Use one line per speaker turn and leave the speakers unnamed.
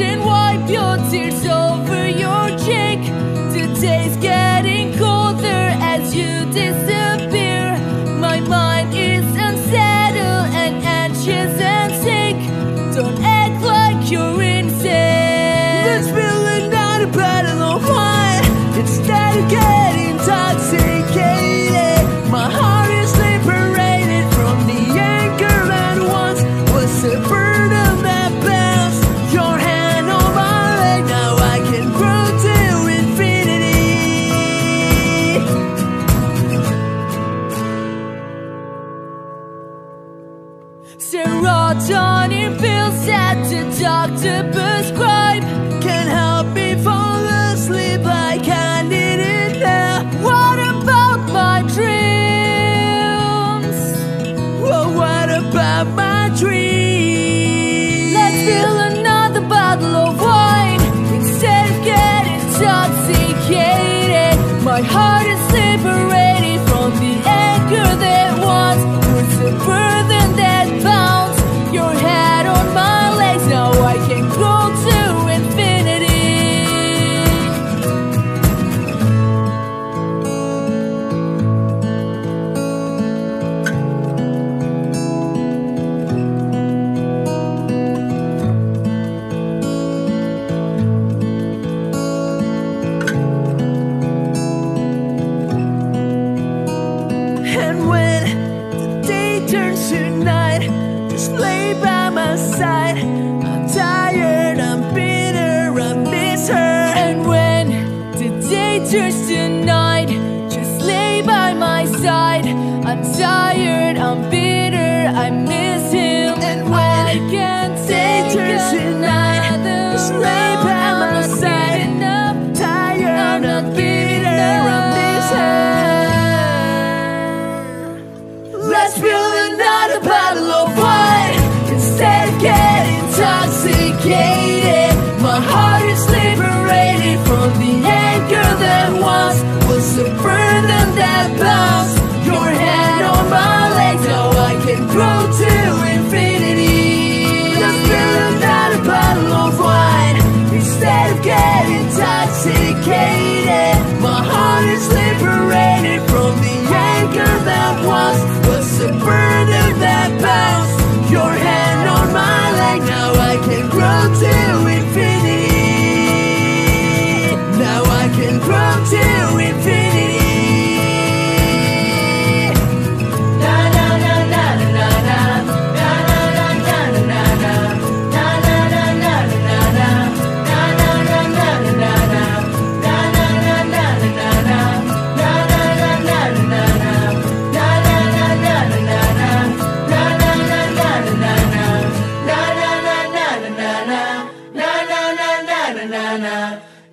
and wipe your tears away. Tony it feels sad to
talk to boo aside. I'm tired, I'm bitter, I miss her.
And when the day turns to night, just lay by my side. I'm tired, I'm bitter, I miss him.
And when
I can't
day turns to night, just lay by my side. I'm tired, I'm bitter. Okay.